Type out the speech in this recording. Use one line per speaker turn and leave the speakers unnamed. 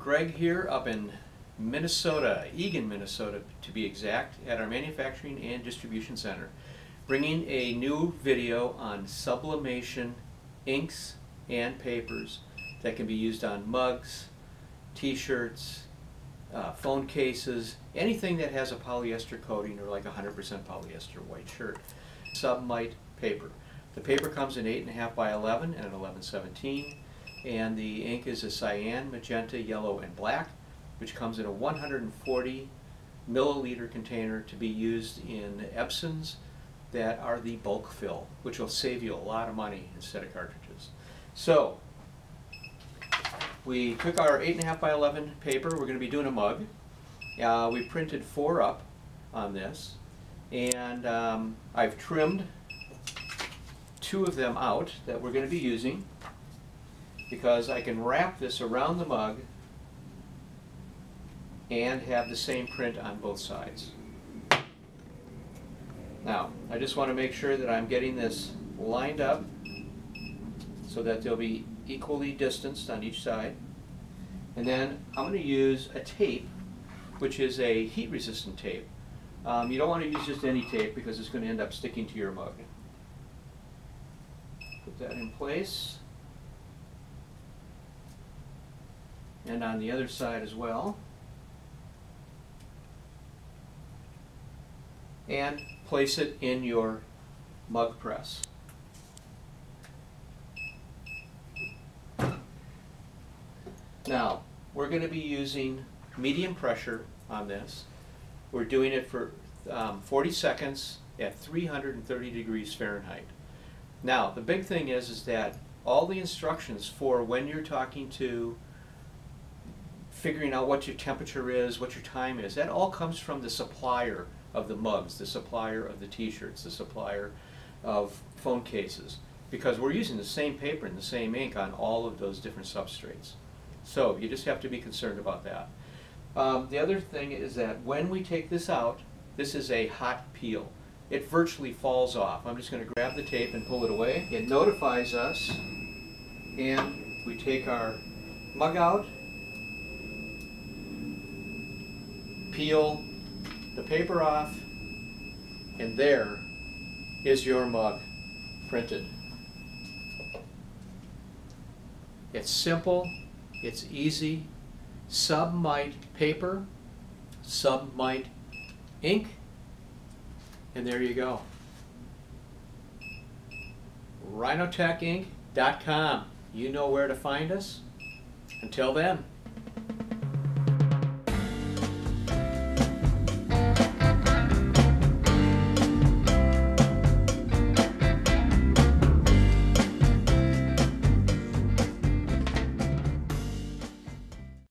Greg here up in Minnesota, Eagan, Minnesota to be exact, at our manufacturing and distribution center, bringing a new video on sublimation inks and papers that can be used on mugs, t-shirts, uh, phone cases, anything that has a polyester coating or like 100% polyester white shirt. Submite paper. The paper comes in 8.5 by 11 and an 1117 and the ink is a cyan, magenta, yellow, and black which comes in a 140 milliliter container to be used in Epsons that are the bulk fill, which will save you a lot of money instead of cartridges. So, we took our 8.5 by 11 paper, we're going to be doing a mug. Uh, we printed four up on this, and um, I've trimmed two of them out that we're going to be using because I can wrap this around the mug and have the same print on both sides. Now, I just want to make sure that I'm getting this lined up so that they'll be equally distanced on each side. And then I'm going to use a tape, which is a heat-resistant tape. Um, you don't want to use just any tape because it's going to end up sticking to your mug. Put that in place. And on the other side as well. and place it in your mug press. Now, we're going to be using medium pressure on this. We're doing it for um, 40 seconds at 330 degrees Fahrenheit. Now, the big thing is, is that all the instructions for when you're talking to figuring out what your temperature is, what your time is, that all comes from the supplier of the mugs, the supplier of the t-shirts, the supplier of phone cases, because we're using the same paper and the same ink on all of those different substrates. So you just have to be concerned about that. Um, the other thing is that when we take this out, this is a hot peel. It virtually falls off. I'm just going to grab the tape and pull it away. It notifies us and we take our mug out, peel the paper off, and there is your mug printed. It's simple, it's easy, submite paper, submite ink, and there you go. RhinoTechInc.com. You know where to find us. Until then.